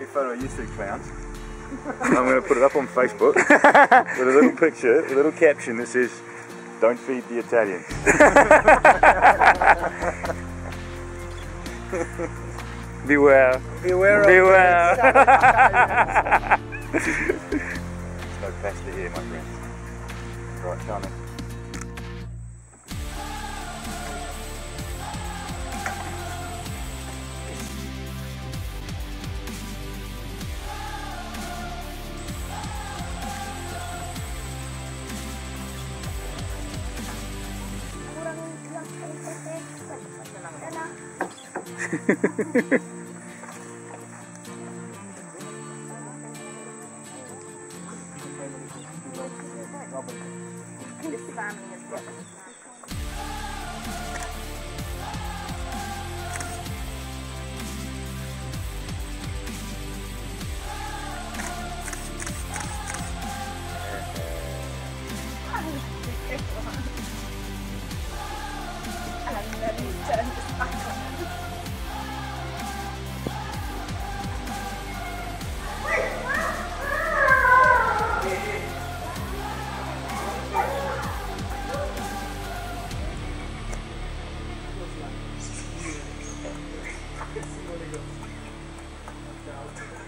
photo of you two clowns. I'm going to put it up on Facebook with a little picture, a little caption that says, "Don't feed the Italians." Beware. Beware of Beware. There's no pasta here, my friend. Right, coming. And then he turned on him.